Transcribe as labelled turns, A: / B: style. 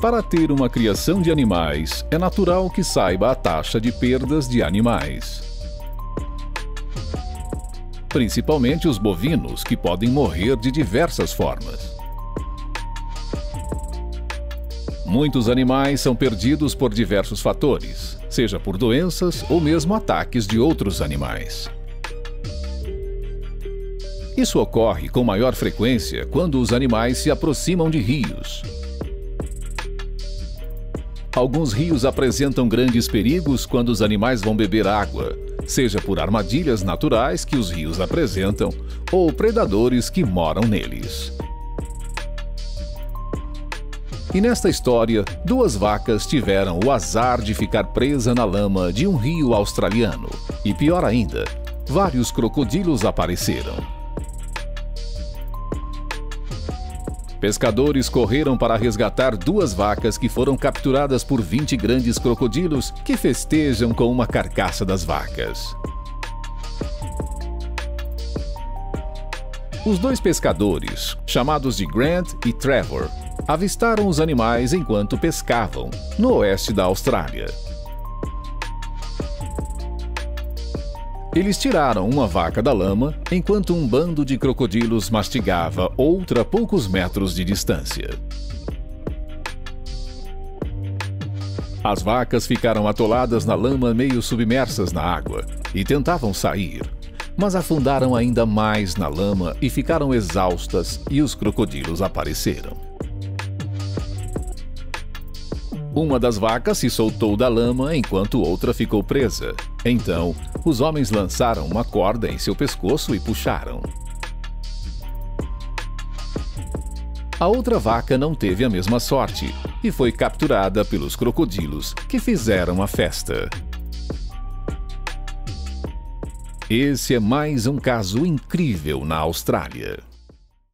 A: Para ter uma criação de animais, é natural que saiba a taxa de perdas de animais. Principalmente os bovinos, que podem morrer de diversas formas. Muitos animais são perdidos por diversos fatores, seja por doenças ou mesmo ataques de outros animais. Isso ocorre com maior frequência quando os animais se aproximam de rios. Alguns rios apresentam grandes perigos quando os animais vão beber água, seja por armadilhas naturais que os rios apresentam ou predadores que moram neles. E nesta história, duas vacas tiveram o azar de ficar presa na lama de um rio australiano. E pior ainda, vários crocodilos apareceram. Pescadores correram para resgatar duas vacas que foram capturadas por 20 grandes crocodilos que festejam com uma carcaça das vacas. Os dois pescadores, chamados de Grant e Trevor, avistaram os animais enquanto pescavam, no oeste da Austrália. Eles tiraram uma vaca da lama enquanto um bando de crocodilos mastigava outra a poucos metros de distância. As vacas ficaram atoladas na lama meio submersas na água e tentavam sair, mas afundaram ainda mais na lama e ficaram exaustas e os crocodilos apareceram. Uma das vacas se soltou da lama enquanto outra ficou presa. Então, os homens lançaram uma corda em seu pescoço e puxaram. A outra vaca não teve a mesma sorte e foi capturada pelos crocodilos, que fizeram a festa. Esse é mais um caso incrível na Austrália.